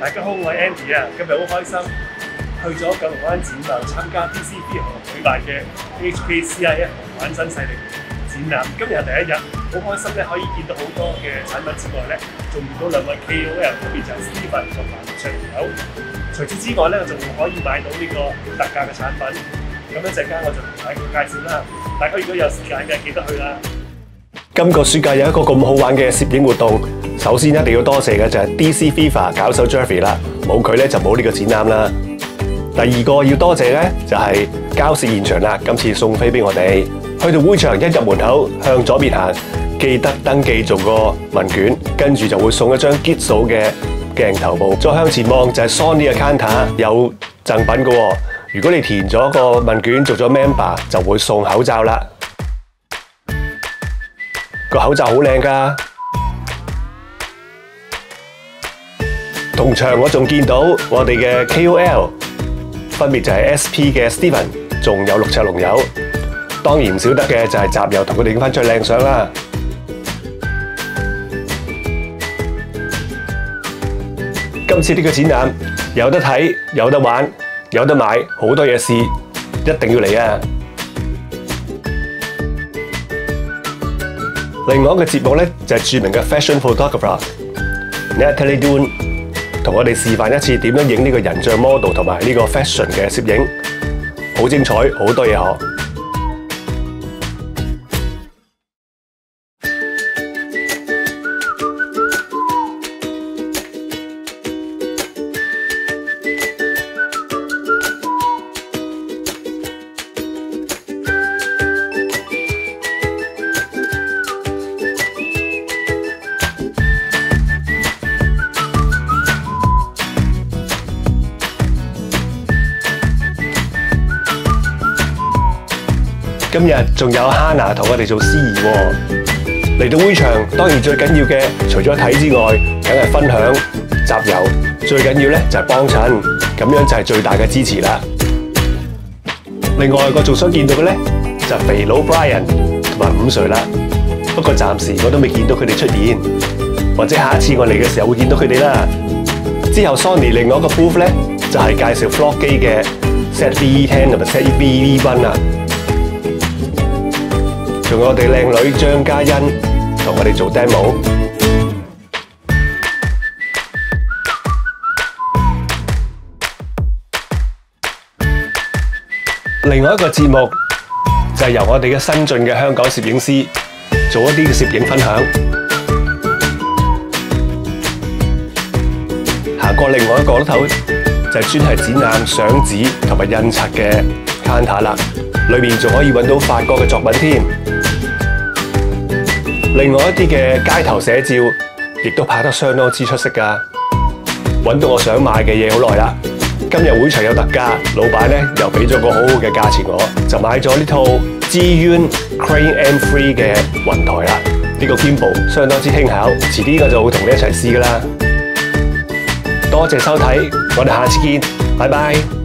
大家好，我係 Andy 啊，今日好開心去咗九龍灣展覽參加 DCP 行舉辦嘅 HKCIF 玩新勢力展覽。今日係第一日，好開心咧，可以見到好多嘅產品之外咧，仲遇到兩位 KOL，分別就係 Steven 同埋長友。除此之外咧，仲可以買到呢個特價嘅產品。咁一陣間我就同大家介紹啦。大家如果有時間嘅，記得去啦。今個暑假有一個咁好玩嘅攝影活動，首先一定要多謝嘅就係 DC FIFA 搞手 Jeffrey 啦，冇佢咧就冇呢個展覽啦。第二個要多謝咧就係交涉現場啦，今次送飛俾我哋，去到會場一入門口向左邊行，記得登記做個問卷，跟住就會送一張 Git 嘅鏡頭部，再向前望就係 Sony 嘅 counter 有贈品嘅喎。如果你填咗個問卷做咗 member，就會送口罩啦。個口罩好靚㗎，同場我仲見到我哋嘅 KOL，分別就係 SP 嘅 Steven，仲有六尺龍友，當然唔少得嘅就係集郵同佢哋影返張靚相啦。今次呢個展覽有得睇，有得玩，有得買，好多嘢試，一定要嚟啊！另外一個節目呢，就係著名嘅 fashion photographer Natalie Dunn 我哋示范一次點樣影呢個人像 model 同埋呢個 fashion 嘅摄影，好精彩，好多嘢學。今日仲有 Hana 同我哋做司儀喎，嚟到會場當然最緊要嘅，除咗睇之外，梗係分享、集郵，最緊要咧就係幫襯，咁樣就係最大嘅支持啦。另外我仲想見到嘅咧就係肥佬 Brian 同埋五歲啦，不過暫時我都未見到佢哋出現，或者下一次我嚟嘅時候會見到佢哋啦。之後 Sony 另外一個 booth 咧就係介紹 Vlog 機嘅 ZV-10 同埋 ZV-1 啊。仲有我哋靚女張嘉欣同我哋做 demo。另外一個節目就係由我哋嘅新晉嘅香港攝影師做一啲嘅攝影分享。行過另外一個頭就係專係展覽相紙同埋印刷嘅 counter 啦，裏面仲可以揾到發哥嘅作品添。另外一啲嘅街頭寫照，亦都拍得相當之出色㗎。揾到我想買嘅嘢好耐啦。今日會場有特價，老闆咧又俾咗個好好嘅價錢我，就買咗呢套 GUN Crane M3 嘅雲台啦。呢個 gimbal 相當之輕巧，遲啲我就會同你一齊試㗎啦。多謝收睇，我哋下次見，拜拜。